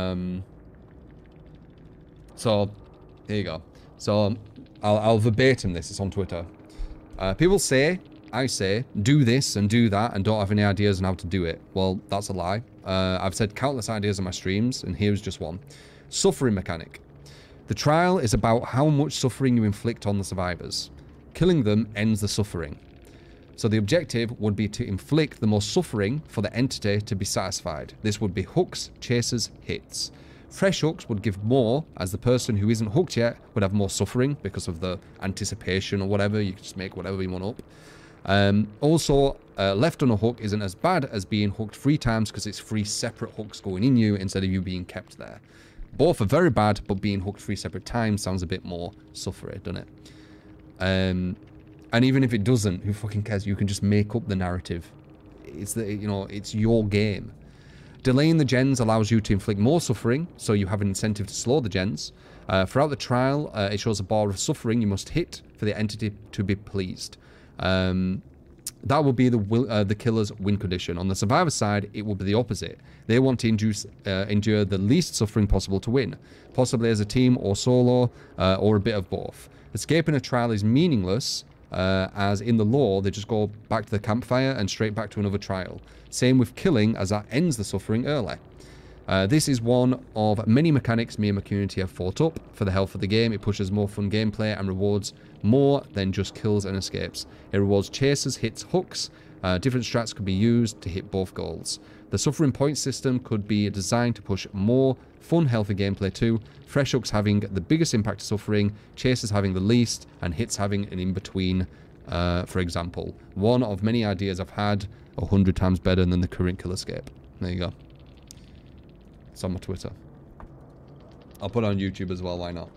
Um, so, here you go. So, I'll, I'll verbatim this. It's on Twitter. Uh, people say, I say, do this and do that and don't have any ideas on how to do it. Well, that's a lie. Uh, I've said countless ideas on my streams, and here's just one. Suffering mechanic. The trial is about how much suffering you inflict on the survivors. Killing them ends the suffering. So the objective would be to inflict the most suffering for the entity to be satisfied. This would be hooks, chasers, hits. Fresh hooks would give more, as the person who isn't hooked yet would have more suffering because of the anticipation or whatever. You can just make whatever you want up. Um, also, uh, left on a hook isn't as bad as being hooked three times because it's three separate hooks going in you instead of you being kept there. Both are very bad, but being hooked three separate times sounds a bit more suffery, doesn't it? Um, and even if it doesn't, who fucking cares? You can just make up the narrative. It's the you know it's your game. Delaying the gens allows you to inflict more suffering, so you have an incentive to slow the gens. Uh, throughout the trial, uh, it shows a bar of suffering you must hit for the entity to be pleased. Um, that will be the will, uh, the killer's win condition. On the survivor side, it will be the opposite. They want to induce, uh, endure the least suffering possible to win, possibly as a team or solo, uh, or a bit of both. Escaping a trial is meaningless, uh, as in the lore, they just go back to the campfire and straight back to another trial. Same with killing, as that ends the suffering early. Uh, this is one of many mechanics me and my community have fought up for the health of the game. It pushes more fun gameplay and rewards more than just kills and escapes. It rewards chasers, hits, hooks. Uh, different strats could be used to hit both goals. The suffering point system could be designed to push more fun, healthy gameplay too. Fresh hooks having the biggest impact to suffering, chasers having the least, and hits having an in-between, uh, for example. One of many ideas I've had, a hundred times better than the current kill escape. There you go. It's on my Twitter. I'll put it on YouTube as well, why not?